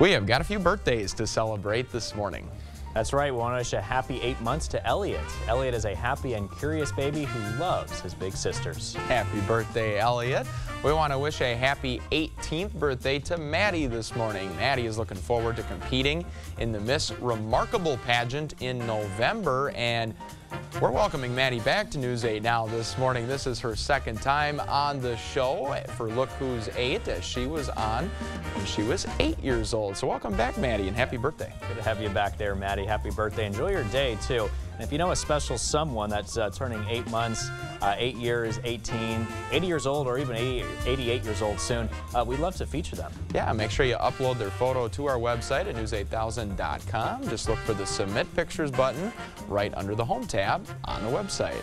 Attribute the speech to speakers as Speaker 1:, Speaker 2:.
Speaker 1: We have got a few birthdays to celebrate this morning.
Speaker 2: That's right. We want to wish a happy eight months to Elliot. Elliot is a happy and curious baby who loves his big sisters.
Speaker 1: Happy birthday, Elliot. We want to wish a happy 18th birthday to Maddie this morning. Maddie is looking forward to competing in the Miss Remarkable pageant in November. And we're welcoming Maddie back to News 8 now this morning. This is her second time on the show for Look Who's 8 as she was on when she was 8 years old. So welcome back, Maddie, and happy birthday.
Speaker 2: Good to have you back there, Maddie. Happy birthday. Enjoy your day, too. And if you know a special someone that's uh, turning 8 months, uh, 8 years, 18, 80 years old, or even 80, 88 years old soon, uh, we'd love to feature them.
Speaker 1: Yeah, make sure you upload their photo to our website at news8000.com. Just look for the Submit Pictures button right under the Home tab on the website.